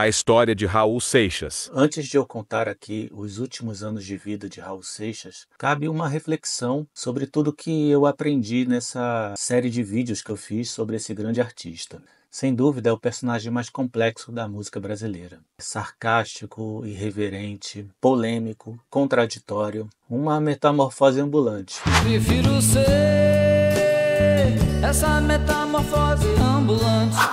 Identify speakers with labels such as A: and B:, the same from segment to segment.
A: A história de Raul Seixas.
B: Antes de eu contar aqui os últimos anos de vida de Raul Seixas, cabe uma reflexão sobre tudo que eu aprendi nessa série de vídeos que eu fiz sobre esse grande artista. Sem dúvida, é o personagem mais complexo da música brasileira. Sarcástico, irreverente, polêmico, contraditório, uma metamorfose ambulante.
C: Prefiro ser essa metamorfose ambulante.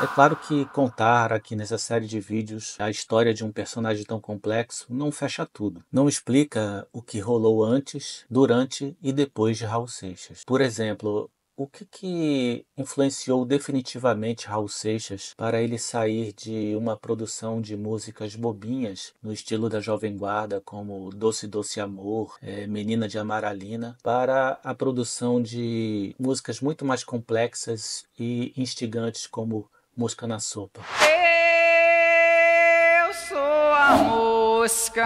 B: É claro que contar aqui nessa série de vídeos a história de um personagem tão complexo não fecha tudo. Não explica o que rolou antes, durante e depois de Raul Seixas. Por exemplo, o que, que influenciou definitivamente Raul Seixas para ele sair de uma produção de músicas bobinhas no estilo da Jovem Guarda, como Doce Doce Amor, é, Menina de Amaralina, para a produção de músicas muito mais complexas e instigantes como Mosca na Sopa?
C: Eu sou a mosca.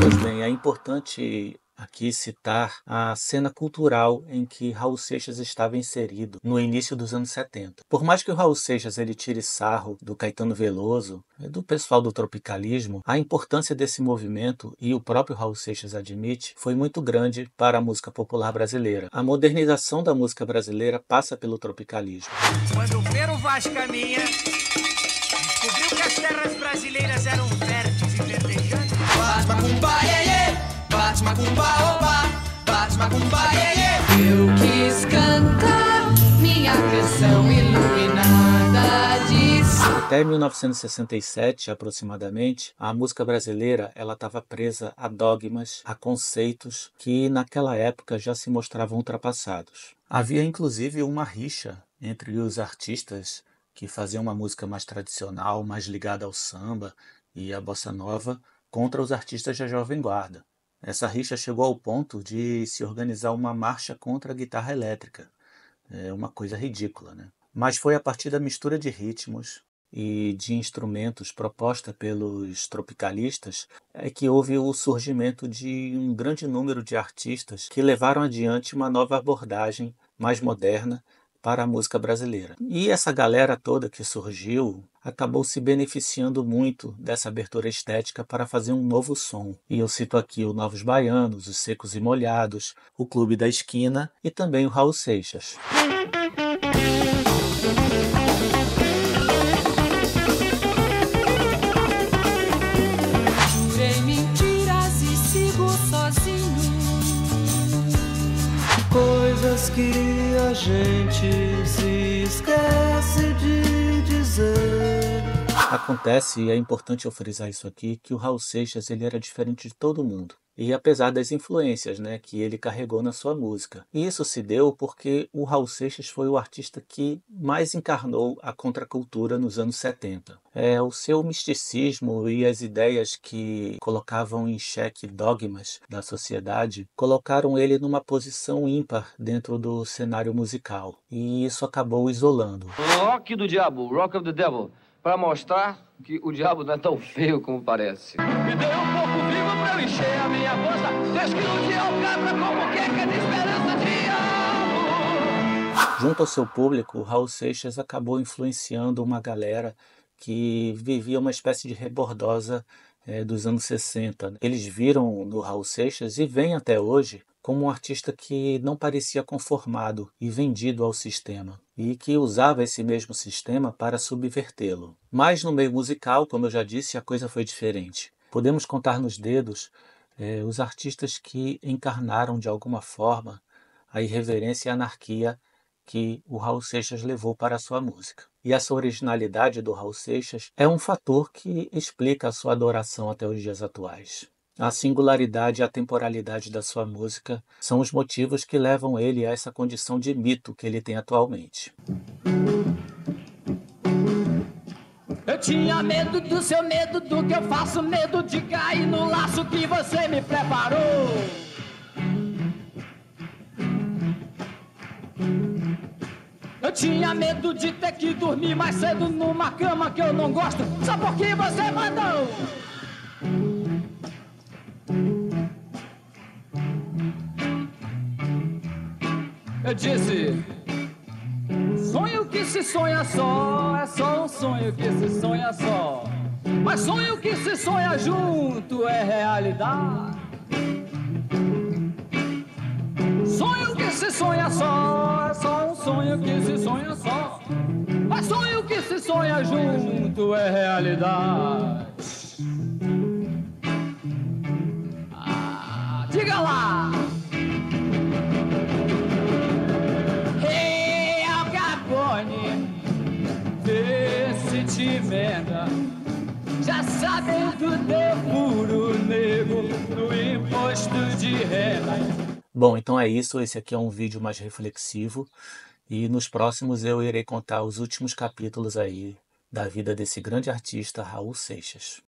B: Pois bem, é importante aqui citar a cena cultural em que Raul Seixas estava inserido no início dos anos 70. Por mais que o Raul Seixas ele tire sarro do Caetano Veloso, do pessoal do tropicalismo, a importância desse movimento, e o próprio Raul Seixas admite, foi muito grande para a música popular brasileira. A modernização da música brasileira passa pelo tropicalismo.
D: Quando o Pero Vaz caminha, descobriu que as terras brasileiras eram férteis e verdejantes.
C: Bate macumba, oba. Bate macumba, iê. Eu quis cantar minha canção iluminada de.
B: Até 1967, aproximadamente, a música brasileira ela estava presa a dogmas, a conceitos que naquela época já se mostravam ultrapassados. Havia inclusive uma rixa entre os artistas que faziam uma música mais tradicional, mais ligada ao samba e à bossa nova, contra os artistas da Jovem Guarda. Essa rixa chegou ao ponto de se organizar uma marcha contra a guitarra elétrica. É uma coisa ridícula, né? Mas foi a partir da mistura de ritmos e de instrumentos proposta pelos tropicalistas é que houve o surgimento de um grande número de artistas que levaram adiante uma nova abordagem mais moderna para a música brasileira. E essa galera toda que surgiu acabou se beneficiando muito dessa abertura estética para fazer um novo som. E eu cito aqui o Novos Baianos, os Secos e Molhados, o Clube da Esquina e também o Raul Seixas.
E: Que a gente se esquece de dizer.
B: Acontece, e é importante eu frisar isso aqui, que o Raul Seixas ele era diferente de todo mundo. E apesar das influências né, que ele carregou na sua música. E isso se deu porque o Raul Seixas foi o artista que mais encarnou a contracultura nos anos 70. É, o seu misticismo e as ideias que colocavam em xeque dogmas da sociedade colocaram ele numa posição ímpar dentro do cenário musical. E isso acabou o isolando.
F: Rock do diabo, Rock of the Devil, para mostrar que o diabo não é tão feio como parece.
C: Me dê um pouco eu a minha que não te cabra como de esperança, diabo.
B: Junto ao seu público, Raul Seixas acabou influenciando uma galera que vivia uma espécie de rebordosa eh, dos anos 60. Eles viram no Raul Seixas e vêm até hoje como um artista que não parecia conformado e vendido ao sistema, e que usava esse mesmo sistema para subvertê-lo. Mas no meio musical, como eu já disse, a coisa foi diferente. Podemos contar nos dedos eh, os artistas que encarnaram de alguma forma a irreverência e a anarquia que o Raul Seixas levou para a sua música. E essa originalidade do Raul Seixas é um fator que explica a sua adoração até os dias atuais. A singularidade e a temporalidade da sua música são os motivos que levam ele a essa condição de mito que ele tem atualmente.
C: Eu tinha medo do seu medo, do que eu faço medo de cair no laço que você me preparou. Eu tinha medo de ter que dormir mais cedo numa cama que eu não gosto, só porque você mandou. Eu disse: Sonho que se sonha só, é só um sonho que se sonha só. Mas sonho que se sonha junto é realidade. Sonho que se sonha só, é só um sonho que se sonha só. Mas sonho que se sonha junto é realidade. Venda. Já do teu no imposto de renda.
B: Bom, então é isso. Esse aqui é um vídeo mais reflexivo. E nos próximos eu irei contar os últimos capítulos aí da vida desse grande artista Raul Seixas.